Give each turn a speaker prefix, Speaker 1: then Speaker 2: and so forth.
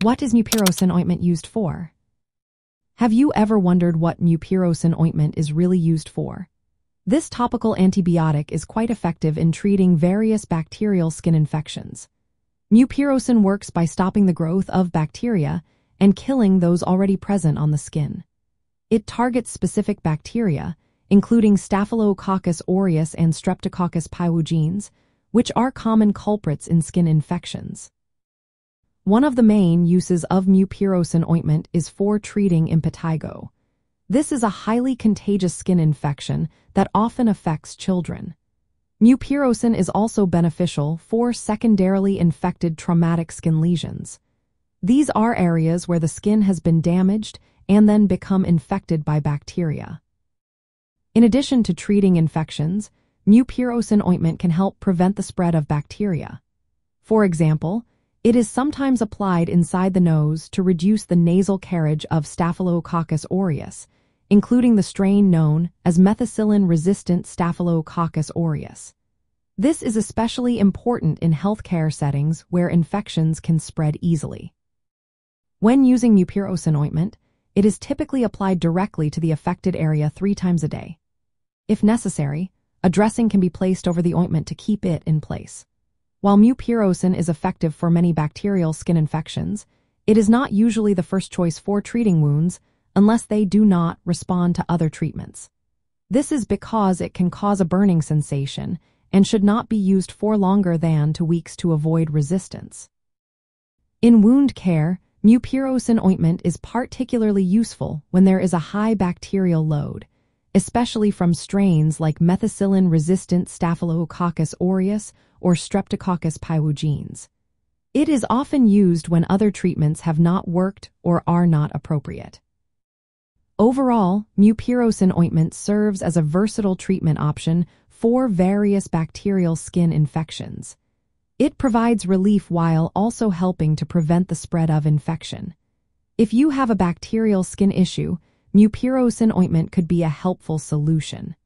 Speaker 1: What is mupirocin ointment used for? Have you ever wondered what mupirocin ointment is really used for? This topical antibiotic is quite effective in treating various bacterial skin infections. Mupirocin works by stopping the growth of bacteria and killing those already present on the skin. It targets specific bacteria, including Staphylococcus aureus and Streptococcus pyogenes, which are common culprits in skin infections. One of the main uses of mupirocin ointment is for treating impetigo. This is a highly contagious skin infection that often affects children. Mupirocin is also beneficial for secondarily infected traumatic skin lesions. These are areas where the skin has been damaged and then become infected by bacteria. In addition to treating infections, mupirocin ointment can help prevent the spread of bacteria. For example, it is sometimes applied inside the nose to reduce the nasal carriage of Staphylococcus aureus, including the strain known as methicillin-resistant Staphylococcus aureus. This is especially important in healthcare settings where infections can spread easily. When using mupirocin ointment, it is typically applied directly to the affected area three times a day. If necessary, a dressing can be placed over the ointment to keep it in place. While mupirocin is effective for many bacterial skin infections, it is not usually the first choice for treating wounds unless they do not respond to other treatments. This is because it can cause a burning sensation and should not be used for longer than two weeks to avoid resistance. In wound care, mupirocin ointment is particularly useful when there is a high bacterial load, especially from strains like methicillin-resistant Staphylococcus aureus or Streptococcus pyogenes. It is often used when other treatments have not worked or are not appropriate. Overall, mupirocin ointment serves as a versatile treatment option for various bacterial skin infections. It provides relief while also helping to prevent the spread of infection. If you have a bacterial skin issue, mupirocin ointment could be a helpful solution.